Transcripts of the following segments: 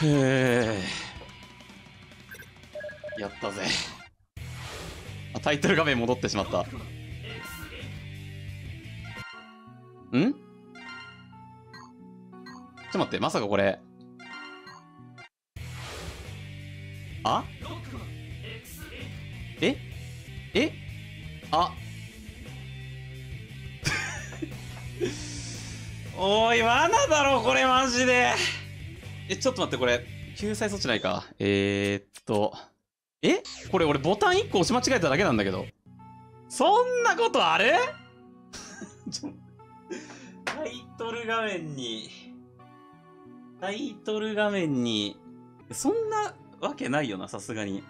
へえ。やったぜ。あ、タイトル画面戻ってしまった。ん？ちょっと待って、まさかこれ。あ？え？え？あ？おい、罠だろ、これマジで。え、ちょっと待って、これ、救済措置ないか。えー、っと。え？これ俺ボタン1個押し間違えただけなんだけど。そんなことある？タイトル画面に、タイトル画面に、そんなわけないよな、さすがに。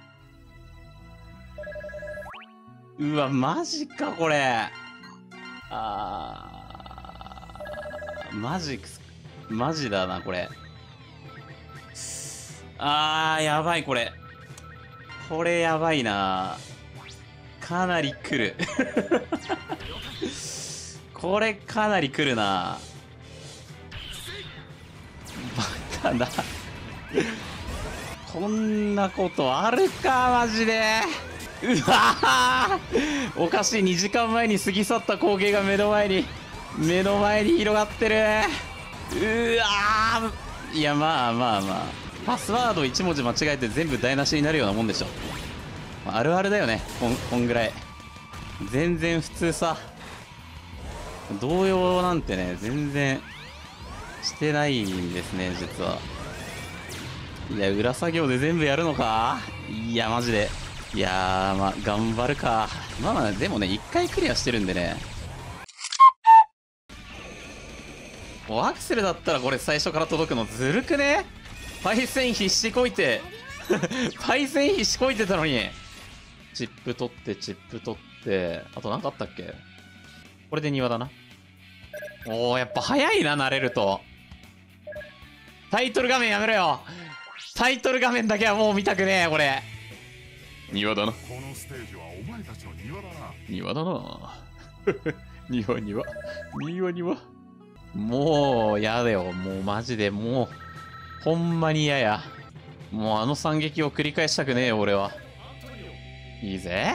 うわ、マジか、これ。あー、マジ、マジだな、これ。あー、やばい、これ。これやばいなかなり来る。これかなり来るなバカだ。こんなことあるか、マジで。うわおかしい、2時間前に過ぎ去った光景が目の前に、目の前に広がってる。うわいや、まあまあまあ。パスワード1文字間違えて全部台無しになるようなもんでしょ。あるあるだよね、こんこんぐらい。全然普通さ。動揺なんてね、全然してないんですね、実は。いや、裏作業で全部やるのか？いや、マジで。いや、まあ、頑張るか。まあまあ、でもね、一回クリアしてるんでね。もうアクセルだったらこれ最初から届くのずるくね？パイセン必死こいて。パイセン必死こいてたのに。チップ取って、チップ取って。あと何かあったっけ？これで庭だな。おー、やっぱ早いな、慣れると。タイトル画面やめろよ。タイトル画面だけはもう見たくねえ、これ。庭だな。このステージはお前たちの庭だな庭だな 庭庭庭庭もう嫌だよもうマジでもうほんまに嫌や。もうあの惨劇を繰り返したくねえよ俺は。いいぜ。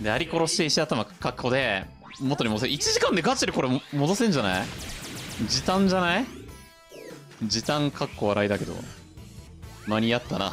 であり殺して石頭確保で元に戻せ。1時間でガチでこれ戻せんじゃない？時短じゃない？時短かっこ笑いだけど。間に合ったな。